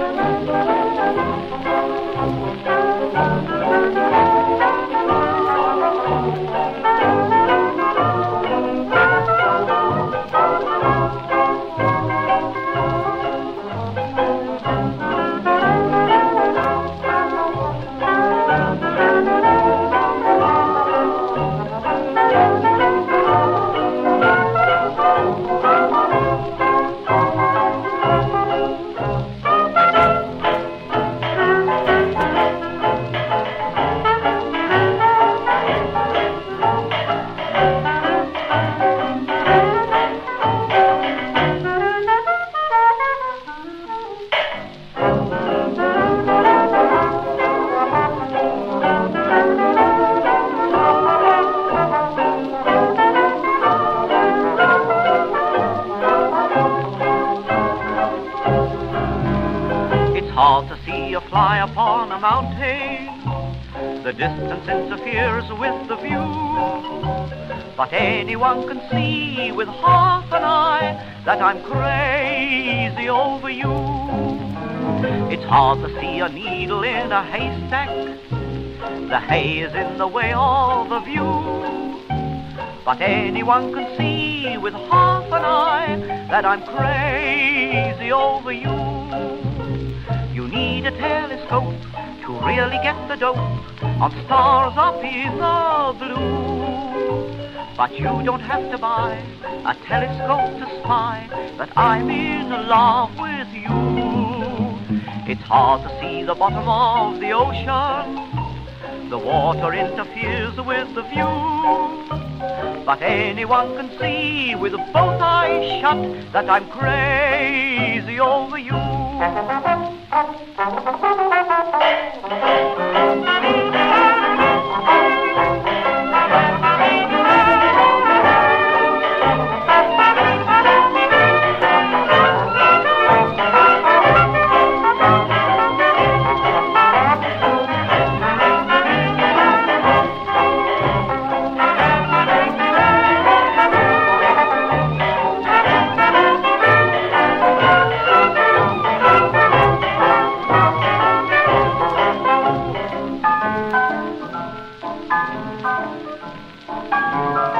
It's hard to see a fly upon a mountain. The distance interferes with the view. But anyone can see with half an eye that I'm crazy over you. It's hard to see a needle in a haystack. The hay is in the way of the view. But anyone can see with half an eye that I'm crazy over you. Telescope to really get the dope on stars up in the blue. But you don't have to buy a telescope to spy that I'm in love with you. It's hard to see the bottom of the ocean. The water interferes with the view. But anyone can see with both eyes shut that I'm crazy over you. Thank you. Thank you.